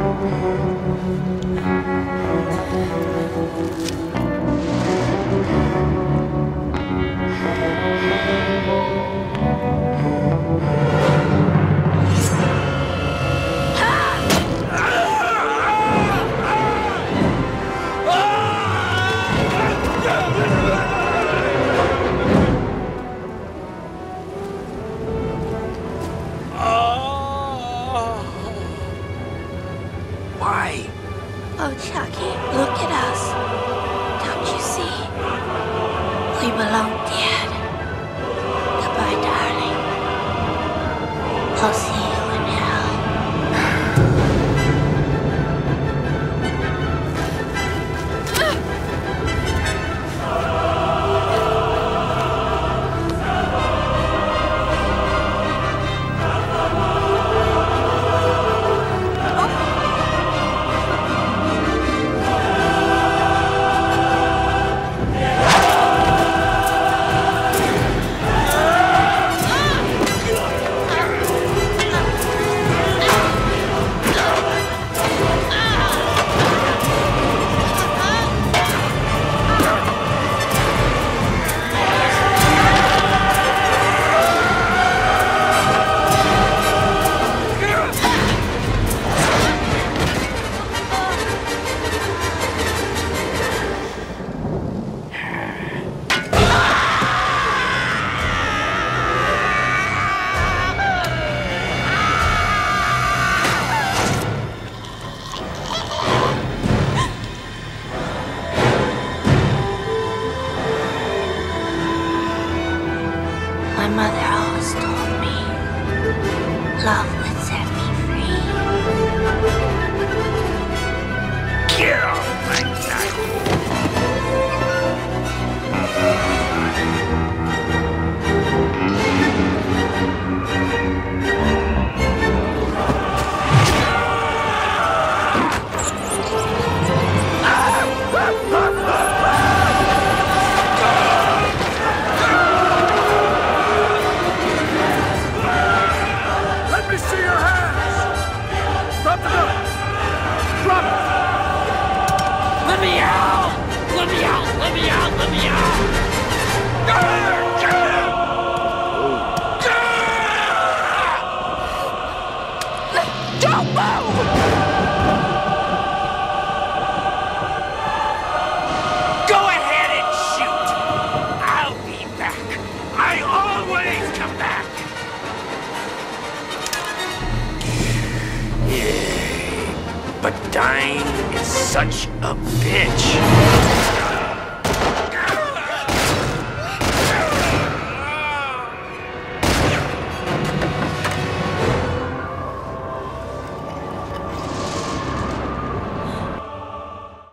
Thank you. Oh, Chucky, look at us. Don't you see? We belong dead. Goodbye, darling. I'll see you mother always told me love would set It! Let me out! Let me out! Let me out! Let me out! Get him! Get him! Don't move! But dying is such a bitch.